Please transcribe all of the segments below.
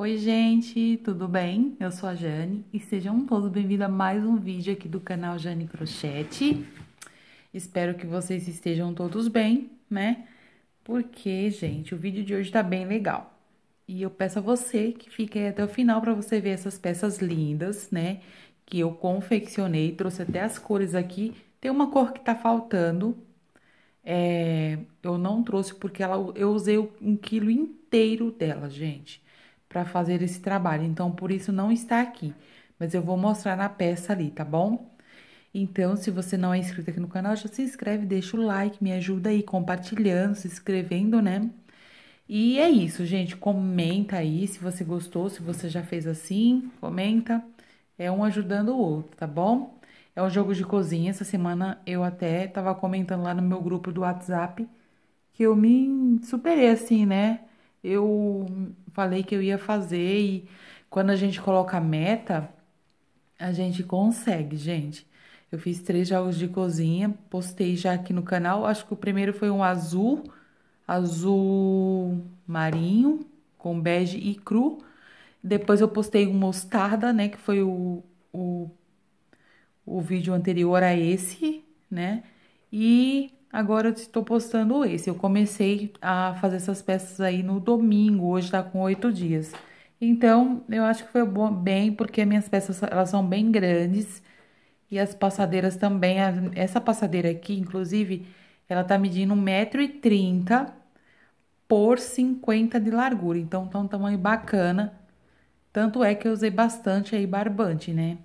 Oi, gente, tudo bem? Eu sou a Jane e sejam todos bem-vindos a mais um vídeo aqui do canal Jane Crochete. Espero que vocês estejam todos bem, né? Porque, gente, o vídeo de hoje tá bem legal. E eu peço a você que fique aí até o final para você ver essas peças lindas, né? Que eu confeccionei, trouxe até as cores aqui. Tem uma cor que tá faltando, é, eu não trouxe porque ela, eu usei um quilo inteiro dela, gente para fazer esse trabalho. Então, por isso não está aqui. Mas eu vou mostrar na peça ali, tá bom? Então, se você não é inscrito aqui no canal, já se inscreve, deixa o like, me ajuda aí compartilhando, se inscrevendo, né? E é isso, gente. Comenta aí se você gostou, se você já fez assim, comenta. É um ajudando o outro, tá bom? É um jogo de cozinha. Essa semana eu até tava comentando lá no meu grupo do WhatsApp que eu me superei assim, né? Eu falei que eu ia fazer e quando a gente coloca meta, a gente consegue, gente. Eu fiz três jogos de cozinha, postei já aqui no canal. Acho que o primeiro foi um azul, azul marinho, com bege e cru. Depois eu postei um mostarda, né, que foi o, o, o vídeo anterior a esse, né? E Agora eu estou postando esse. Eu comecei a fazer essas peças aí no domingo, hoje tá com oito dias. Então, eu acho que foi bom, bem, porque minhas peças, elas são bem grandes. E as passadeiras também. Essa passadeira aqui, inclusive, ela tá medindo 1,30m por 50 de largura. Então, tá um tamanho bacana. Tanto é que eu usei bastante aí barbante, né?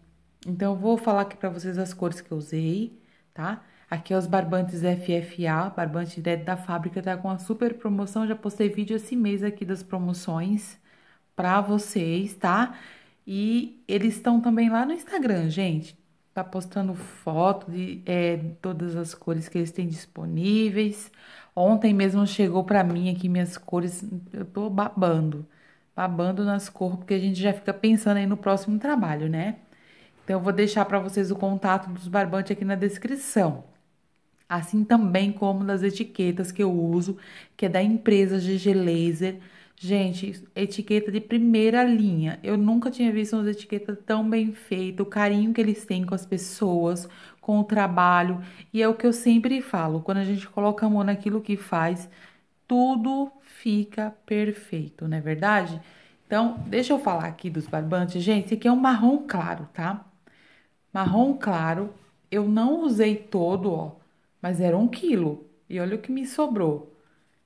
Então, eu vou falar aqui pra vocês as cores que eu usei, tá? Aqui é os barbantes FFA, barbante direto da fábrica, tá com uma super promoção. Já postei vídeo esse mês aqui das promoções pra vocês, tá? E eles estão também lá no Instagram, gente. Tá postando foto de é, todas as cores que eles têm disponíveis. Ontem mesmo chegou pra mim aqui minhas cores, eu tô babando. Babando nas cores, porque a gente já fica pensando aí no próximo trabalho, né? Então, eu vou deixar para vocês o contato dos barbantes aqui na descrição assim também como das etiquetas que eu uso, que é da empresa GG Laser. Gente, etiqueta de primeira linha. Eu nunca tinha visto uma etiqueta tão bem feita, o carinho que eles têm com as pessoas, com o trabalho. E é o que eu sempre falo, quando a gente coloca a mão naquilo que faz, tudo fica perfeito, não é verdade? Então, deixa eu falar aqui dos barbantes. Gente, esse aqui é um marrom claro, tá? Marrom claro. Eu não usei todo, ó mas era um quilo. E olha o que me sobrou.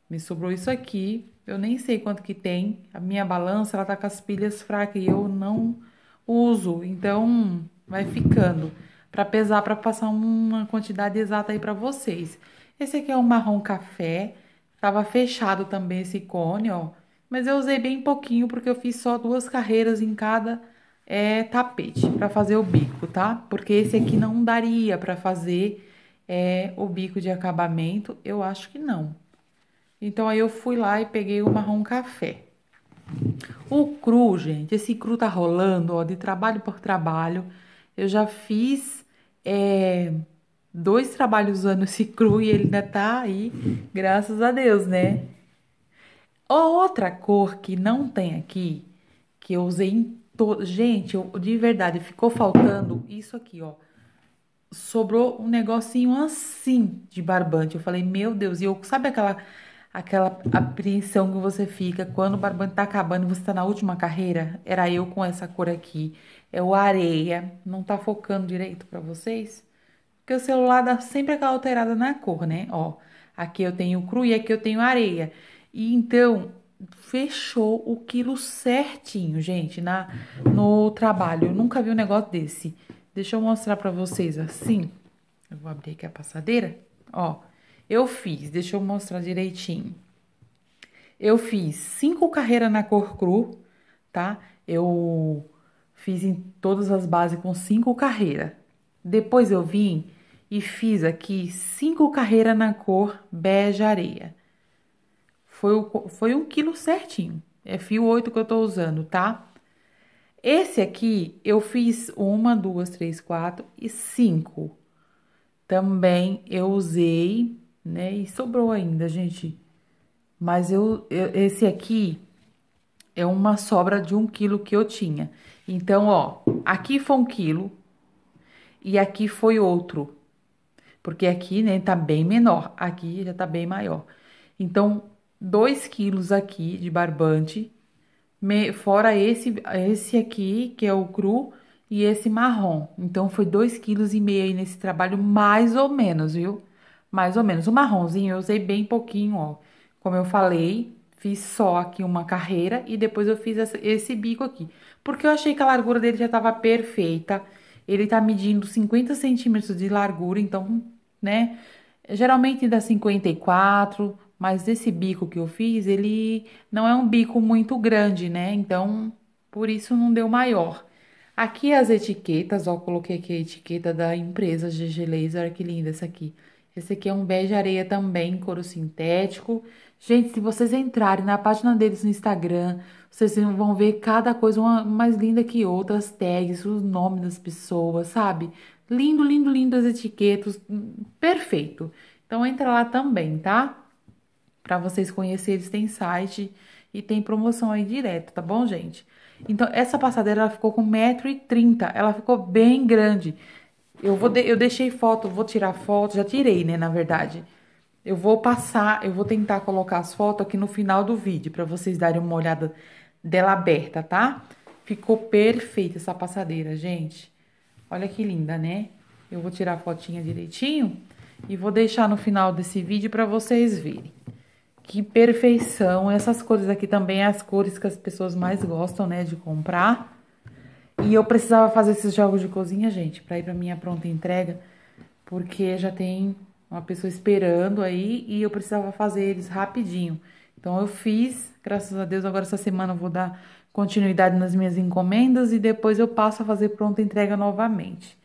Me sobrou isso aqui. Eu nem sei quanto que tem. A minha balança, ela tá com as pilhas fracas e eu não uso. Então, vai ficando. Pra pesar, pra passar uma quantidade exata aí pra vocês. Esse aqui é um marrom café. Tava fechado também esse cone, ó. Mas eu usei bem pouquinho, porque eu fiz só duas carreiras em cada é, tapete. Pra fazer o bico, tá? Porque esse aqui não daria pra fazer é o bico de acabamento? Eu acho que não. Então, aí eu fui lá e peguei o marrom café. O cru, gente, esse cru tá rolando, ó, de trabalho por trabalho. Eu já fiz é, dois trabalhos usando esse cru e ele ainda tá aí, graças a Deus, né? Outra cor que não tem aqui, que eu usei em todo... Gente, eu, de verdade, ficou faltando isso aqui, ó sobrou um negocinho assim de barbante. Eu falei, meu Deus, e eu, sabe aquela aquela apreensão que você fica quando o barbante tá acabando e você tá na última carreira? Era eu com essa cor aqui. É o areia. Não tá focando direito para vocês? Porque o celular dá sempre aquela alterada na cor, né? Ó, aqui eu tenho cru e aqui eu tenho areia. E então, fechou o quilo certinho, gente, na no trabalho. Eu nunca vi um negócio desse. Deixa eu mostrar pra vocês assim. Eu vou abrir aqui a passadeira. Ó, eu fiz, deixa eu mostrar direitinho. Eu fiz cinco carreiras na cor cru, tá? Eu fiz em todas as bases com cinco carreiras. Depois eu vim e fiz aqui cinco carreiras na cor bege areia. Foi, o, foi um quilo certinho. É fio 8 que eu tô usando, tá? Esse aqui eu fiz uma, duas, três, quatro e cinco. Também eu usei, né? E sobrou ainda, gente. Mas eu, eu esse aqui é uma sobra de um quilo que eu tinha. Então, ó, aqui foi um quilo e aqui foi outro. Porque aqui, né, tá bem menor. Aqui já tá bem maior. Então, dois quilos aqui de barbante, fora esse, esse aqui, que é o cru, e esse marrom. Então, foi dois quilos e meio aí nesse trabalho, mais ou menos, viu? Mais ou menos. O marronzinho eu usei bem pouquinho, ó. Como eu falei, Fiz só aqui uma carreira e depois eu fiz esse bico aqui. Porque eu achei que a largura dele já tava perfeita. Ele tá medindo 50 centímetros de largura, então, né? Geralmente dá 54, mas esse bico que eu fiz, ele não é um bico muito grande, né? Então, por isso não deu maior. Aqui as etiquetas, ó, coloquei aqui a etiqueta da empresa GG Laser, que linda essa aqui. Esse aqui é um bege areia também, couro sintético. Gente, se vocês entrarem na página deles no Instagram, vocês vão ver cada coisa uma mais linda que outra, as tags, os nomes das pessoas, sabe? Lindo, lindo, lindo as etiquetas, perfeito. Então entra lá também, tá? Para vocês conhecerem, eles têm site e tem promoção aí direto, tá bom, gente? Então essa passadeira ela ficou com 1,30m, ela ficou bem grande. Eu vou de, eu deixei foto, vou tirar foto, já tirei, né, na verdade. Eu vou passar, eu vou tentar colocar as fotos aqui no final do vídeo, para vocês darem uma olhada dela aberta, tá? Ficou perfeita essa passadeira, gente. Olha que linda, né? Eu vou tirar a fotinha direitinho e vou deixar no final desse vídeo para vocês verem. Que perfeição! Essas cores aqui também é as cores que as pessoas mais gostam, né, de comprar. E eu precisava fazer esses jogos de cozinha, gente, para ir para minha pronta entrega, porque já tem uma pessoa esperando aí e eu precisava fazer eles rapidinho. Então eu fiz, graças a Deus, agora essa semana eu vou dar continuidade nas minhas encomendas e depois eu passo a fazer pronta entrega novamente.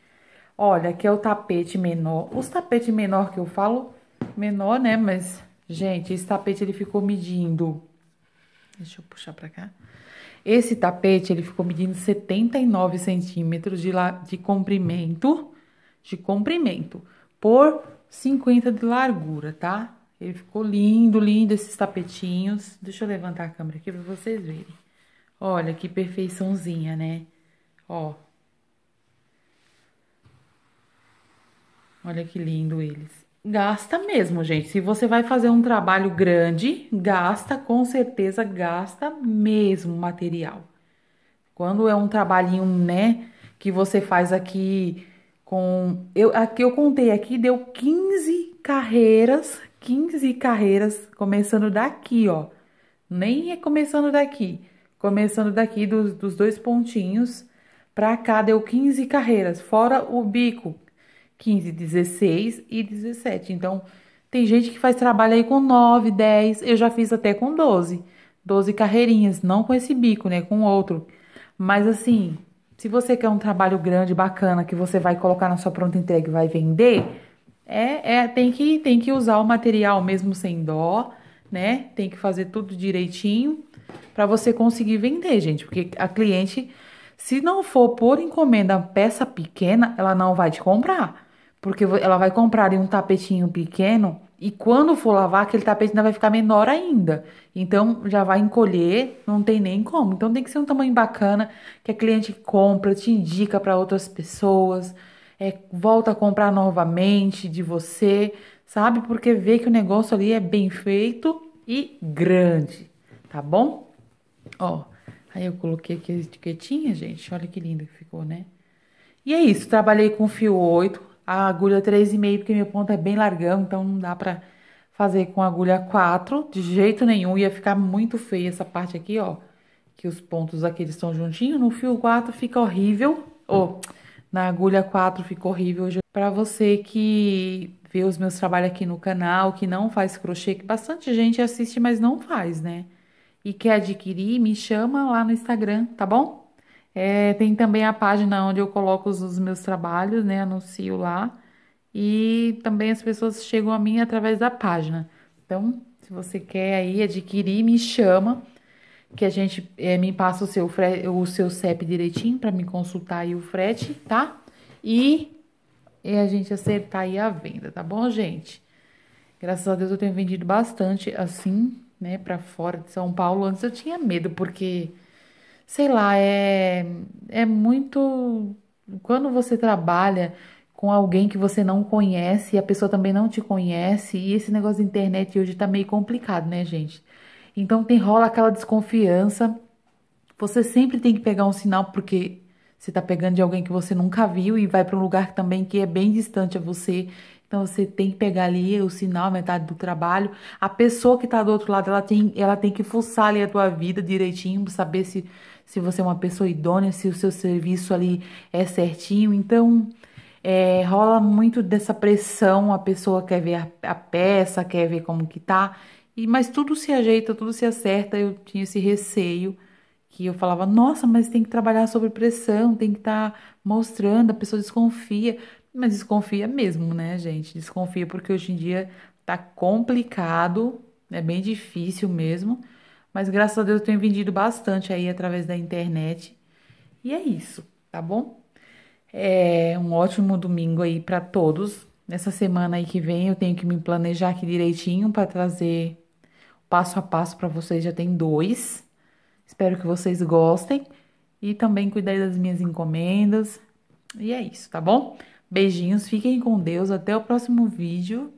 Olha, aqui é o tapete menor. Os tapetes menor que eu falo, menor, né? Mas, gente, esse tapete ele ficou medindo. Deixa eu puxar pra cá. Esse tapete ele ficou medindo 79 centímetros de, la... de comprimento, de comprimento, por 50 de largura, tá? Ele ficou lindo, lindo esses tapetinhos. Deixa eu levantar a câmera aqui pra vocês verem. Olha que perfeiçãozinha, né? Ó. Olha que lindo eles. Gasta mesmo, gente. Se você vai fazer um trabalho grande, gasta, com certeza gasta mesmo material. Quando é um trabalhinho, né, que você faz aqui com eu aqui eu contei aqui deu 15 carreiras, 15 carreiras começando daqui, ó. Nem é começando daqui, começando daqui dos, dos dois pontinhos para cá deu 15 carreiras, fora o bico, 15, 16 e 17. Então, tem gente que faz trabalho aí com 9, 10, eu já fiz até com 12. 12 carreirinhas, não com esse bico, né, com outro. Mas assim, se você quer um trabalho grande, bacana, que você vai colocar na sua pronta entrega e vai vender, é, é tem, que, tem que usar o material mesmo sem dó, né? Tem que fazer tudo direitinho para você conseguir vender, gente. Porque a cliente, se não for por encomenda peça pequena, ela não vai te comprar. Porque ela vai comprar um tapetinho pequeno e quando for lavar, aquele tapete ainda vai ficar menor ainda. Então, já vai encolher, não tem nem como. Então, tem que ser um tamanho bacana, que a cliente compra, te indica para outras pessoas, é, volta a comprar novamente de você, sabe? Porque vê que o negócio ali é bem feito e grande, tá bom? Ó, aí eu coloquei aqui a etiquetinha, gente, olha que lindo que ficou, né? E é isso, trabalhei com fio 8, a agulha 3,5, porque meu ponto é bem largão, então não dá pra fazer com agulha 4 de jeito nenhum. Ia ficar muito feia essa parte aqui, ó. Que os pontos aqui eles estão juntinhos. No fio 4 fica horrível. Ou na agulha 4 fica horrível. Pra você que vê os meus trabalhos aqui no canal, que não faz crochê, que bastante gente assiste, mas não faz, né? E quer adquirir, me chama lá no Instagram, tá bom? É, tem também a página onde eu coloco os, os, meus trabalhos, né? Anuncio lá. E também as pessoas chegam a mim através da página. Então, se você quer aí adquirir, me chama, que a gente é, me passa o seu, o seu CEP direitinho para me consultar aí o frete, tá? E, e a gente acertar aí a venda, tá bom, gente? Graças a Deus eu tenho vendido bastante assim, né, para fora de São Paulo. Antes eu tinha medo, porque, sei lá, é, é muito. Quando você trabalha com alguém que você não conhece e a pessoa também não te conhece, e esse negócio de internet hoje tá meio complicado, né, gente? Então tem rola aquela desconfiança. Você sempre tem que pegar um sinal, porque você tá pegando de alguém que você nunca viu e vai para um lugar também que é bem distante a você. Então você tem que pegar ali o sinal, metade do trabalho. A pessoa que está do outro lado, ela tem, ela tem que fuçar ali a tua vida direitinho, saber se, se você é uma pessoa idônea, se o seu serviço ali é certinho. Então é, rola muito dessa pressão, a pessoa quer ver a, a, peça, quer ver como que tá. E, mas tudo se ajeita, tudo se acerta. Eu tinha esse receio que eu falava, nossa, mas tem que trabalhar sobre pressão, tem que estar tá mostrando, a pessoa desconfia. Mas desconfia mesmo, né, gente? Desconfia porque hoje em dia tá complicado, é bem difícil mesmo. Mas graças a Deus eu tenho vendido bastante aí através da internet. E é isso, tá bom? É um ótimo domingo aí para todos. Nessa semana aí que vem eu tenho que me planejar aqui direitinho para trazer passo a passo para vocês. Já tem dois. Espero que vocês gostem e também cuidar das minhas encomendas. E é isso, tá bom? Beijinhos, fiquem com Deus. Até o próximo vídeo.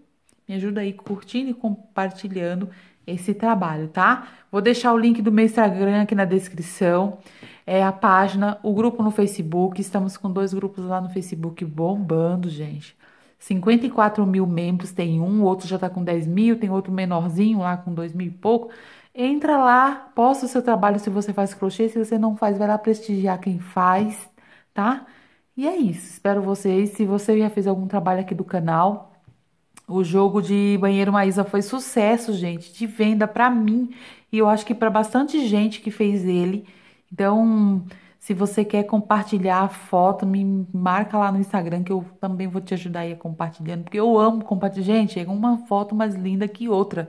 Me ajuda aí curtindo e compartilhando esse trabalho, tá? Vou deixar o link do meu Instagram aqui na descrição. É a página, o grupo no Facebook. Estamos com dois grupos lá no Facebook bombando, gente. 54 mil membros tem um, o outro já tá com 10 mil, tem outro menorzinho lá com 2 mil e pouco. Entra lá, posta o seu trabalho se você faz crochê, se você não faz, vai lá prestigiar quem faz, tá? E é isso, espero vocês. Se você já fez algum trabalho aqui do canal, o jogo de banheiro Maísa foi sucesso, gente, de venda para mim e eu acho que para bastante gente que fez ele. Então, se você quer compartilhar a foto, me marca lá no Instagram que eu também vou te ajudar aí compartilhando, porque eu amo compartilhar. Gente, é uma foto mais linda que outra.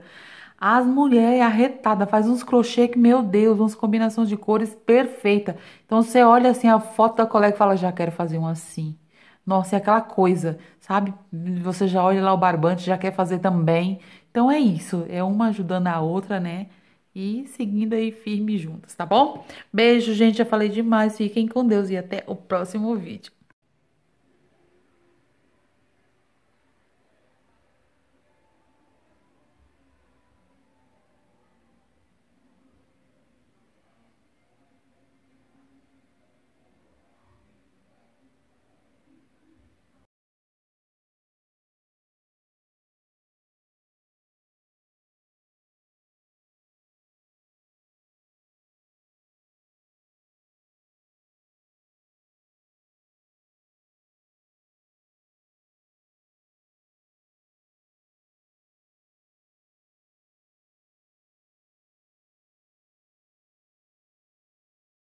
As mulheres arretadas, faz uns crochê que, meu Deus, umas combinações de cores perfeita. Então você olha assim a foto da colega e fala, já quero fazer um assim. Nossa, é aquela coisa, sabe? Você já olha lá o barbante, já quer fazer também. Então é isso, é uma ajudando a outra, né? E seguindo aí firme juntas, tá bom? Beijo, gente, já falei demais. Fiquem com Deus e até o próximo vídeo.